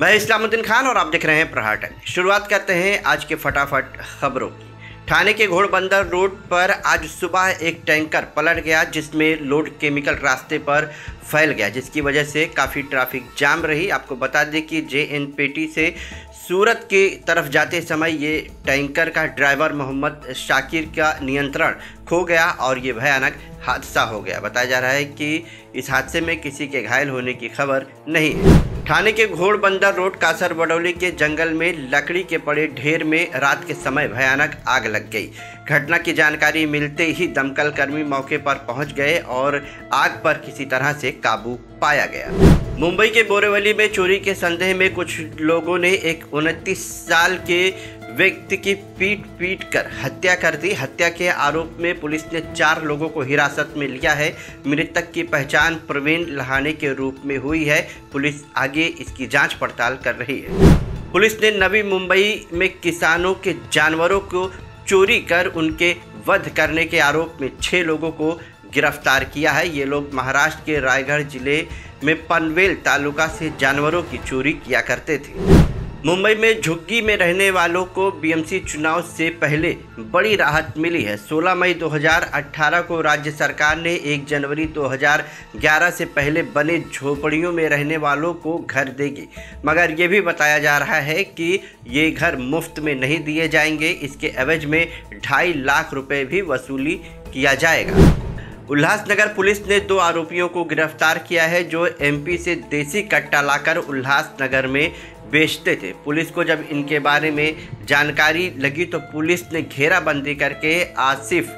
मैं इस्लामुद्दीन खान और आप देख रहे हैं प्रहार टाइम शुरुआत करते हैं आज के फटाफट खबरों की। ठाणे के घोड़बंदर रोड पर आज सुबह एक टैंकर पलट गया जिसमें लोड केमिकल रास्ते पर फैल गया, जिसकी वजह से काफ़ी ट्रैफ़िक जाम रही। आपको बता दें कि जे एन पेटी से सूरत की तरफ़ जाते समय ये टैंकर का ड्राइवर मोहम्मद शाकिर का नियंत्रण खो गया और ये भयानक हादसा हो गया। बताया जा रहा है कि इस हादसे में किसी के घायल होने की खबर नहीं है। ठाणे के घोड़बंदर रोड कासर बडौली के जंगल में लकड़ी के पड़े ढेर में रात के समय भयानक आग लग गई। घटना की जानकारी मिलते ही दमकल कर्मी मौके पर पहुँच गए और आग पर किसी तरह से काबू पाया गया। मुंबई के बोरेवली में चोरी के संदेह में कुछ लोगों ने एक उनतीस साल के व्यक्ति की पीट पीट कर हत्या कर दी। हत्या के आरोप में पुलिस ने चार लोगों को हिरासत में लिया है। मृतक की पहचान प्रवीण लहाने के रूप में हुई है। पुलिस आगे इसकी जाँच पड़ताल कर रही है। पुलिस ने नवी मुंबई में किसानों के जानवरों को चोरी कर उनके वध करने के आरोप में छह लोगों को गिरफ़्तार किया है। ये लोग महाराष्ट्र के रायगढ़ ज़िले में पनवेल तालुका से जानवरों की चोरी किया करते थे। मुंबई में झुग्गी में रहने वालों को बीएमसी चुनाव से पहले बड़ी राहत मिली है। 16 मई 2018 को राज्य सरकार ने 1 जनवरी 2011 से पहले बने झोपड़ियों में रहने वालों को घर देगी। मगर ये भी बताया जा रहा है कि ये घर मुफ़्त में नहीं दिए जाएँगे। इसके एवज में ढाई लाख रुपए भी वसूली किया जाएगा। उल्लासनगर पुलिस ने दो आरोपियों को गिरफ़्तार किया है, जो एमपी से देसी कट्टा लाकर उल्लासनगर में बेचते थे। पुलिस को जब इनके बारे में जानकारी लगी तो पुलिस ने घेराबंदी करके आसिफ,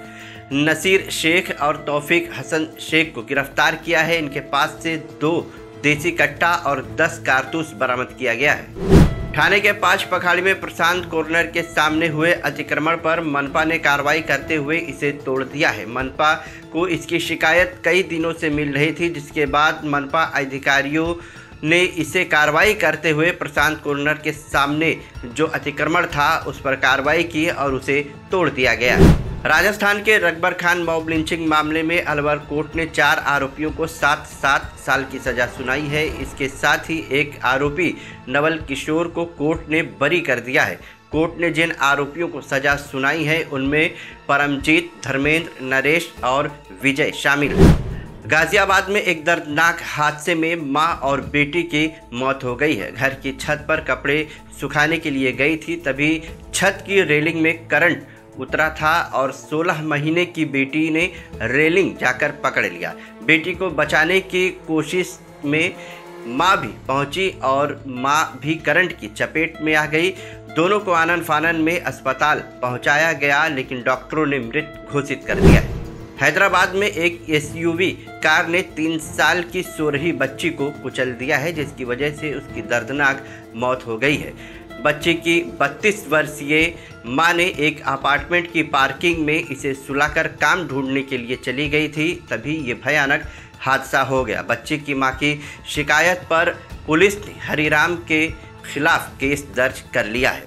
नसीर शेख और तौफीक हसन शेख को गिरफ़्तार किया है। इनके पास से दो देसी कट्टा और दस कारतूस बरामद किया गया है। थाने के पाँच पखाड़ी में प्रशांत कॉर्नर के सामने हुए अतिक्रमण पर मनपा ने कार्रवाई करते हुए इसे तोड़ दिया है। मनपा को इसकी शिकायत कई दिनों से मिल रही थी, जिसके बाद मनपा अधिकारियों ने इसे कार्रवाई करते हुए प्रशांत कॉर्नर के सामने जो अतिक्रमण था उस पर कार्रवाई की और उसे तोड़ दिया गया। राजस्थान के रकबर खान मॉब लिंचिंग मामले में अलवर कोर्ट ने चार आरोपियों को सात सात साल की सजा सुनाई है। इसके साथ ही एक आरोपी नवल किशोर को कोर्ट ने बरी कर दिया है। कोर्ट ने जिन आरोपियों को सजा सुनाई है, उनमें परमजीत, धर्मेंद्र, नरेश और विजय शामिल गाजियाबाद में एक दर्दनाक हादसे में माँ और बेटी की मौत हो गई है। घर की छत पर कपड़े सुखाने के लिए गई थी, तभी छत की रेलिंग में करंट उतरा था और 16 महीने की बेटी ने रेलिंग जाकर पकड़ लिया। बेटी को बचाने की कोशिश में माँ भी पहुँची और माँ भी करंट की चपेट में आ गई। दोनों को आनंद फानन में अस्पताल पहुँचाया गया, लेकिन डॉक्टरों ने मृत घोषित कर दिया। हैदराबाद में एक एसयूवी कार ने तीन साल की सोरही बच्ची को कुचल दिया है, जिसकी वजह से उसकी दर्दनाक मौत हो गई है। बच्चे की 32 वर्षीय माँ ने एक अपार्टमेंट की पार्किंग में इसे सुलाकर काम ढूँढने के लिए चली गई थी, तभी ये भयानक हादसा हो गया। बच्चे की माँ की शिकायत पर पुलिस ने हरिराम के खिलाफ केस दर्ज कर लिया है।